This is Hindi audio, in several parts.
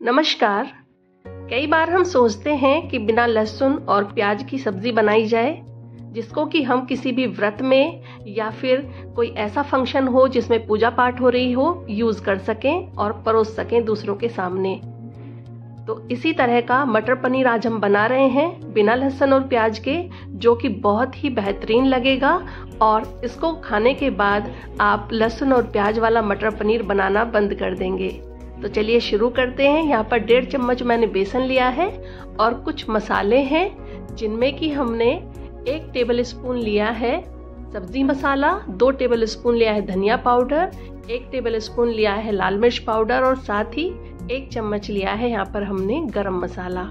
नमस्कार। कई बार हम सोचते हैं कि बिना लहसुन और प्याज की सब्ज़ी बनाई जाए, जिसको कि हम किसी भी व्रत में या फिर कोई ऐसा फ़ंक्शन हो जिसमें पूजा पाठ हो रही हो, यूज़ कर सकें और परोस सकें दूसरों के सामने। तो इसी तरह का मटर पनीर आज हम बना रहे हैं बिना लहसुन और प्याज के, जो कि बहुत ही बेहतरीन लगेगा और इसको खाने के बाद आप लहसुन और प्याज वाला मटर पनीर बनाना बंद कर देंगे। तो चलिए शुरू करते हैं। यहाँ पर डेढ़ चम्मच मैंने बेसन लिया है और कुछ मसाले हैं, जिनमें कि हमने एक टेबल स्पून लिया है सब्ज़ी मसाला, दो टेबल स्पून लिया है धनिया पाउडर एक टेबल स्पून लिया है लाल मिर्च पाउडर और साथ ही एक चम्मच लिया है यहाँ पर हमने गरम मसाला।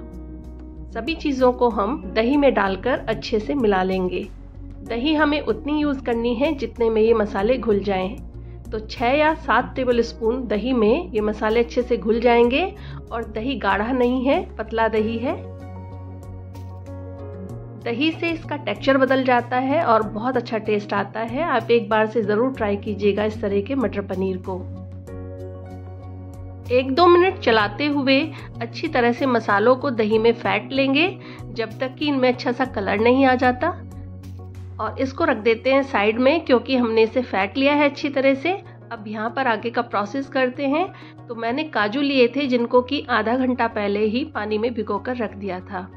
सभी चीज़ों को हम दही में डालकर अच्छे से मिला लेंगे। दही हमें उतनी यूज़ करनी है जितने में ये मसाले घुल जाएँ। तो छः या सात टेबल स्पून दही में ये मसाले अच्छे से घुल जाएँगे और दही गाढ़ा नहीं है, पतला दही है। दही से इसका टेक्सचर बदल जाता है और बहुत अच्छा टेस्ट आता है। आप एक बार से ज़रूर ट्राई कीजिएगा इस तरह के मटर पनीर को। एक दो मिनट चलाते हुए अच्छी तरह से मसालों को दही में फैट लेंगे। जब तक कि इनमें अच्छा सा कलर नहीं आ जाता और इसको रख देते हैं साइड में, क्योंकि हमने इसे फैट लिया है अच्छी तरह से। अब यहाँ पर आगे का प्रोसेस करते हैं। तो मैंने काजू लिए थे, जिनको कि आधा घंटा पहले ही पानी में भिगोकर रख दिया था।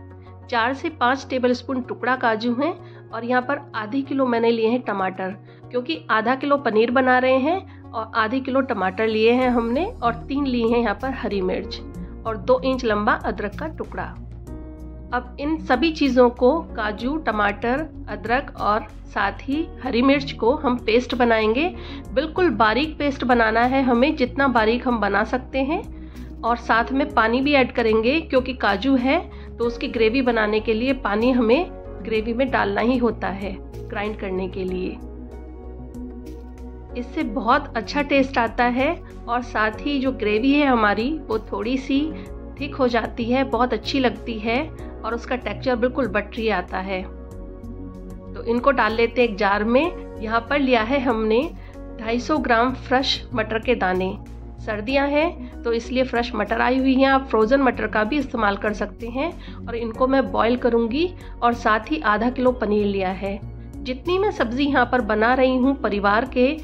चार से पाँच टेबल स्पून टुकड़ा काजू हैं, और यहाँ पर आधी किलो मैंने लिए हैं टमाटर, क्योंकि आधा किलो पनीर बना रहे हैं, और आधे किलो टमाटर लिए हैं हमने, और तीन लिए हैं यहाँ पर हरी मिर्च, और दो इंच लंबा अदरक का टुकड़ा। अब इन सभी चीज़ों को काजू, टमाटर, अदरक और साथ ही हरी मिर्च को हम पेस्ट बनाएँगे। बिल्कुल बारीक पेस्ट बनाना है हमें, जितना बारीक हम बना सकते हैं। और साथ में पानी भी ऐड करेंगे, क्योंकि काजू है तो उसकी ग्रेवी बनाने के लिए पानी हमें ग्रेवी में डालना ही होता है ग्राइंड करने के लिए। इससे बहुत अच्छा टेस्ट आता है और साथ ही जो ग्रेवी है हमारी, वो थोड़ी सी थिक हो जाती है, बहुत अच्छी लगती है। और उसका टेक्सचर बिल्कुल बटरी आता है। तो इनको डाल लेते हैं एक जार में। यहाँ पर लिया है हमने 250 ग्राम फ्रेश मटर के दाने। सर्दियाँ हैं तो इसलिए फ्रेश मटर आई हुई हैं। आप फ्रोज़न मटर का भी इस्तेमाल कर सकते हैं और इनको मैं बॉईल करूँगी और साथ ही आधा किलो पनीर लिया है। जितनी मैं सब्ज़ी यहाँ पर बना रही हूँ परिवार के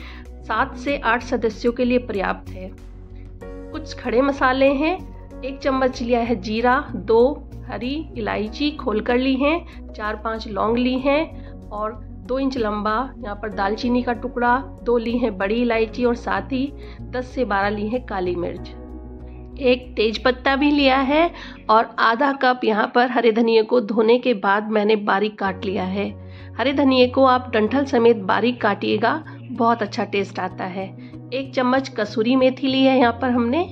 सात से आठ सदस्यों के लिए पर्याप्त है। कुछ खड़े मसाले हैं, एक चम्मच लिया है जीरा, दो हरी इलायची खोल कर ली हैं, चार पाँच लौंग ली हैं और दो इंच लंबा यहाँ पर दालचीनी का टुकड़ा, दो ली हैं बड़ी इलायची और साथ ही दस से बारह ली हैं काली मिर्च। एक तेज पत्ता भी लिया है और आधा कप यहाँ पर हरे धनिए को धोने के बाद मैंने बारीक काट लिया है। हरे धनिए को आप डंठल समेत बारीक काटिएगा, बहुत अच्छा टेस्ट आता है। एक चम्मच कसूरी मेथी ली है यहाँ पर हमने।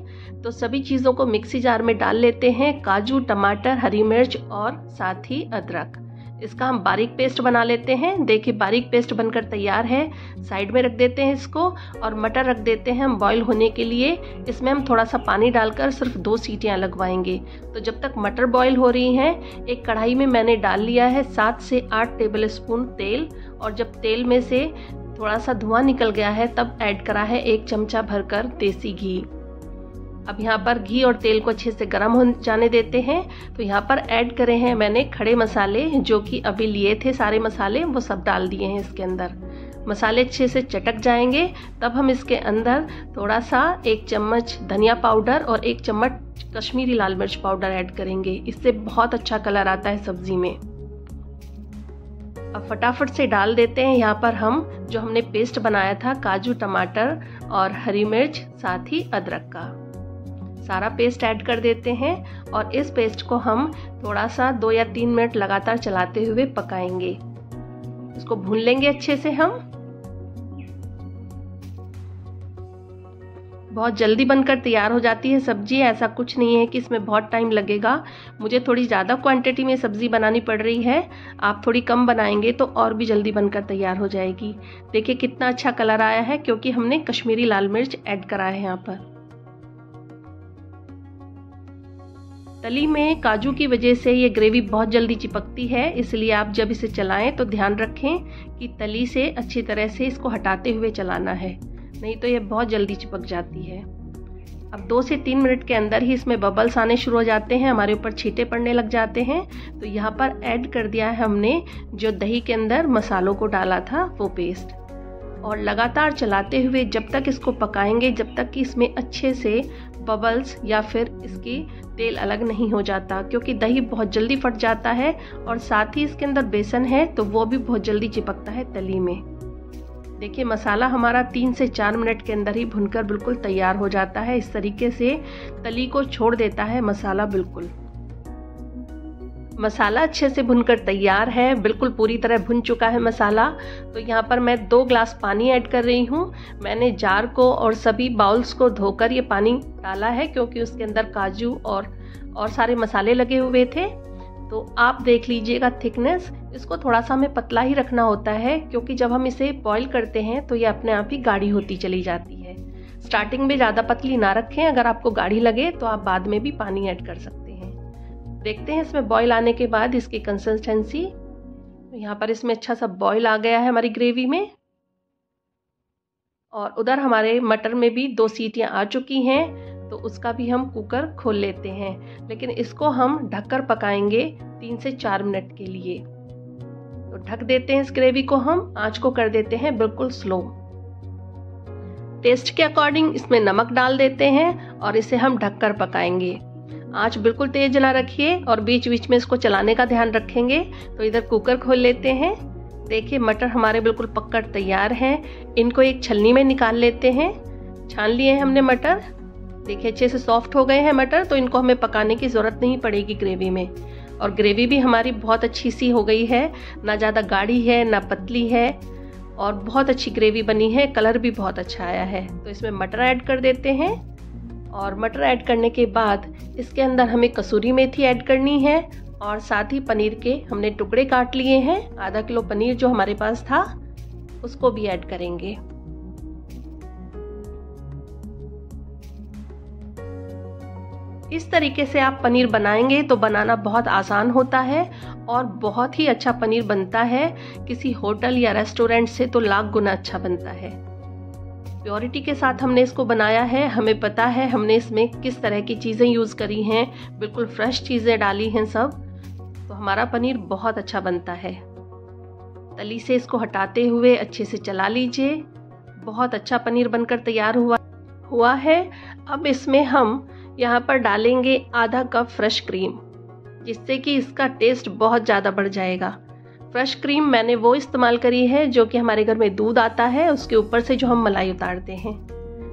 तो सभी चीज़ों को मिक्सी जार में डाल लेते हैं, काजू, टमाटर, हरी मिर्च और साथ ही अदरक। इसका हम बारीक पेस्ट बना लेते हैं। देखिए, बारीक पेस्ट बनकर तैयार है। साइड में रख देते हैं इसको और मटर रख देते हैं हम बॉईल होने के लिए। इसमें हम थोड़ा सा पानी डालकर सिर्फ़ दो सीटियाँ लगवाएँगे। तो जब तक मटर बॉईल हो रही हैं, एक कढ़ाई में मैंने डाल लिया है सात से आठ टेबल स्पून तेल और जब तेल में से थोड़ा सा धुआँ निकल गया है, तब ऐड करा है एक चमचा भरकर देसी घी। अब यहाँ पर घी और तेल को अच्छे से गर्म हो जाने देते हैं। तो यहाँ पर ऐड करे हैं मैंने खड़े मसाले, जो कि अभी लिए थे सारे मसाले, वो सब डाल दिए हैं इसके अंदर। मसाले अच्छे से चटक जाएँगे। तब हम इसके अंदर थोड़ा सा एक चम्मच धनिया पाउडर और एक चम्मच कश्मीरी लाल मिर्च पाउडर ऐड करेंगे। इससे बहुत अच्छा कलर आता है सब्ज़ी में। अब फटाफट से डाल देते हैं। यहाँ पर हम, जो हमने पेस्ट बनाया था, काजू टमाटर और हरी मिर्च, साथ ही अदरक का। सारा पेस्ट ऐड कर देते हैं और इस पेस्ट को हम थोड़ा सा दो या तीन मिनट लगातार चलाते हुए पकाएँगे। इसको भून लेंगे अच्छे से हम। बहुत जल्दी बनकर तैयार हो जाती है सब्ज़ी, ऐसा कुछ नहीं है कि इसमें बहुत टाइम लगेगा। मुझे थोड़ी ज़्यादा क्वांटिटी में सब्ज़ी बनानी पड़ रही है। आप थोड़ी कम बनाएँगे तो और भी जल्दी बनकर तैयार हो जाएगी। देखिए कितना अच्छा कलर आया है, क्योंकि हमने कश्मीरी लाल मिर्च ऐड करा है यहाँ पर। तली में काजू की वजह से ये ग्रेवी बहुत जल्दी चिपकती है, इसलिए आप जब इसे चलाएँ तो ध्यान रखें कि तली से अच्छी तरह से इसको हटाते हुए चलाना है, नहीं तो ये बहुत जल्दी चिपक जाती है। अब दो से तीन मिनट के अंदर ही इसमें बबल्स आने शुरू हो जाते हैं, हमारे ऊपर छींटे पड़ने लग जाते हैं तो यहाँ पर ऐड कर दिया है हमने जो दही के अंदर मसालों को डाला था, वो पेस्ट। और लगातार चलाते हुए जब तक इसको पकाएँगे, जब तक कि इसमें अच्छे से बबल्स या फिर इसकी तेल अलग नहीं हो जाता, क्योंकि दही बहुत जल्दी फट जाता है और साथ ही इसके अंदर बेसन है तो वो भी बहुत जल्दी चिपकता है तली में। देखिए, मसाला हमारा तीन से चार मिनट के अंदर ही भुनकर बिल्कुल तैयार हो जाता है। इस तरीके से तली को छोड़ देता है मसाला बिल्कुल। मसाला अच्छे से भुनकर तैयार है। बिल्कुल पूरी तरह भुन चुका है मसाला। तो यहाँ पर मैं दो ग्लास पानी ऐड कर रही हूँ। मैंने जार को और सभी बाउल्स को धोकर ये पानी डाला है क्योंकि उसके अंदर काजू और और सारे मसाले लगे हुए थे। तो आप देख लीजिएगा थिकनेस। इसको थोड़ा सा हमें पतला ही रखना होता है क्योंकि जब हम इसे बॉईल करते हैं तो ये अपने आप ही गाढ़ी होती चली जाती है। स्टार्टिंग में ज़्यादा पतली ना रखें। अगर आपको गाढ़ी लगे तो आप बाद में भी पानी ऐड कर सकते हैं। देखते हैं इसमें बॉईल आने के बाद इसकी कंसिस्टेंसी यहाँ पर इसमें अच्छा सा बॉईल आ गया है हमारी ग्रेवी में। और उधर हमारे मटर में भी दो सीटियाँ आ चुकी हैं तो उसका भी हम कुकर खोल लेते हैं। लेकिन इसको हम ढककर पकाएँगे तीन से चार मिनट के लिए। तो ढक देते हैं इस ग्रेवी को हम, आँच को कर देते हैं बिल्कुल स्लो टेस्ट के अकॉर्डिंग इसमें नमक डाल देते हैं और इसे हम ढककर पकाएँगे। आँच बिल्कुल तेज जला रखिए और बीच बीच में इसको चलाने का ध्यान रखेंगे। तो इधर कुकर खोल लेते हैं। देखिए, मटर हमारे बिल्कुल पककर तैयार हैं। इनको एक छलनी में निकाल लेते हैं। छान लिए हैं हमने मटर। देखिए, अच्छे से सॉफ्ट हो गए हैं मटर तो इनको हमें पकाने की ज़रूरत नहीं पड़ेगी ग्रेवी में। और ग्रेवी भी हमारी बहुत अच्छी सी हो गई है। ना ज़्यादा गाढ़ी है, ना पतली है। और बहुत अच्छी ग्रेवी बनी है। कलर भी बहुत अच्छा आया है। तो इसमें मटर ऐड कर देते हैं। और मटर ऐड करने के बाद इसके अंदर हमें कसूरी मेथी ऐड करनी है और साथ ही पनीर के हमने टुकड़े काट लिए हैं। आधा किलो पनीर जो हमारे पास था, उसको भी ऐड करेंगे। इस तरीके से आप पनीर बनाएँगे तो बनाना बहुत आसान होता है और बहुत ही अच्छा पनीर बनता है। किसी होटल या रेस्टोरेंट से तो लाख गुना अच्छा बनता है। प्योरिटी के साथ हमने इसको बनाया है। हमें पता है हमने इसमें किस तरह की चीज़ें यूज़ करी हैं। बिल्कुल फ्रेश चीज़ें डाली हैं सब। तो हमारा पनीर बहुत अच्छा बनता है। तली से इसको हटाते हुए अच्छे से चला लीजिए। बहुत अच्छा पनीर बनकर तैयार हुआ हुआ है। अब इसमें हम यहाँ पर डालेंगे आधा कप फ्रेश क्रीम जिससे कि इसका टेस्ट बहुत ज़्यादा बढ़ जाएगा। फ्रेश क्रीम मैंने वो इस्तेमाल करी है जो कि हमारे घर में दूध आता है, उसके ऊपर से जो हम मलाई उतारते हैं।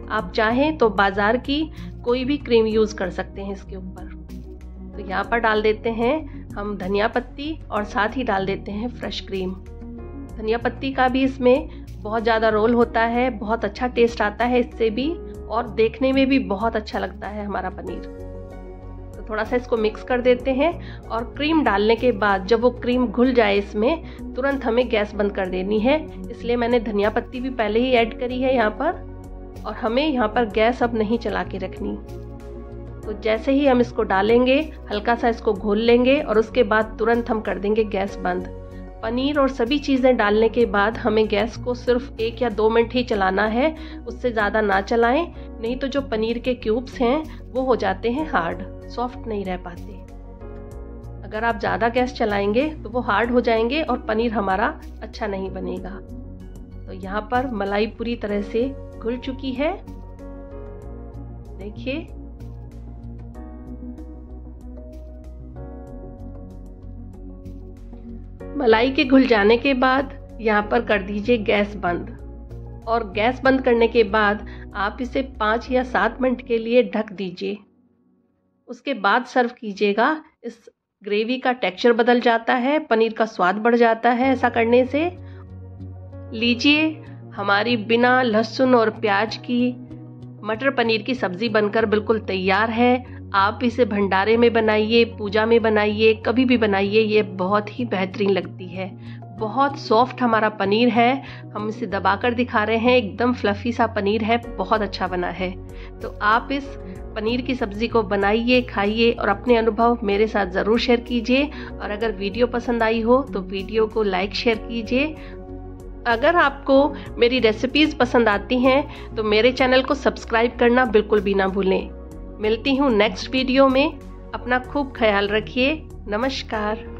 आप चाहें तो बाज़ार की कोई भी क्रीम यूज़ कर सकते हैं इसके ऊपर। तो यहाँ पर डाल देते हैं हम धनिया पत्ती और साथ ही डाल देते हैं फ्रेश क्रीम। धनिया पत्ती का भी इसमें बहुत ज़्यादा रोल होता है, बहुत अच्छा टेस्ट आता है इससे भी और देखने में भी बहुत अच्छा लगता है हमारा पनीर। थोड़ा सा इसको मिक्स कर देते हैं और क्रीम डालने के बाद जब वो क्रीम घुल जाए इसमें, तुरंत हमें गैस बंद कर देनी है। इसलिए मैंने धनिया पत्ती भी पहले ही ऐड करी है यहाँ पर और हमें यहाँ पर गैस अब नहीं चला के रखनी। तो जैसे ही हम इसको डालेंगे, हल्का सा इसको घोल लेंगे और उसके बाद तुरंत हम कर देंगे गैस बंद। पनीर और सभी चीज़ें डालने के बाद हमें गैस को सिर्फ़ एक या दो मिनट ही चलाना है, उससे ज़्यादा ना चलाएँ। नहीं तो जो पनीर के क्यूब्स हैं, वो हो जाते हैं हार्ड सॉफ्ट नहीं रह पाते। अगर आप ज़्यादा गैस चलाएँगे तो वो हार्ड हो जाएँगे और पनीर हमारा अच्छा नहीं बनेगा। तो यहाँ पर मलाई पूरी तरह से घुल चुकी है। देखिए। मलाई के घुल जाने के बाद यहाँ पर कर दीजिए गैस बंद। और गैस बंद करने के बाद आप इसे पाँच या सात मिनट के लिए ढक दीजिए। उसके बाद सर्व कीजिएगा। इस ग्रेवी का टेक्सचर बदल जाता है, पनीर का स्वाद बढ़ जाता है ऐसा करने से। लीजिए हमारी बिना लहसुन और प्याज की मटर पनीर की सब्ज़ी बनकर बिल्कुल तैयार है। आप इसे भंडारे में बनाइए, पूजा में बनाइए, कभी भी बनाइए, ये बहुत ही बेहतरीन लगती है। बहुत सॉफ्ट हमारा पनीर है। हम इसे दबाकर दिखा रहे हैं। एकदम फ्लफ़ी सा पनीर है। बहुत अच्छा बना है। तो आप इस पनीर की सब्ज़ी को बनाइए, खाइए और अपने अनुभव मेरे साथ ज़रूर शेयर कीजिए। और अगर वीडियो पसंद आई हो तो वीडियो को लाइक शेयर कीजिए। अगर आपको मेरी रेसिपीज़ पसंद आती हैं तो मेरे चैनल को सब्सक्राइब करना बिल्कुल भी ना भूलें। मिलती हूँ नेक्स्ट वीडियो में। अपना खूब ख्याल रखिए। नमस्कार।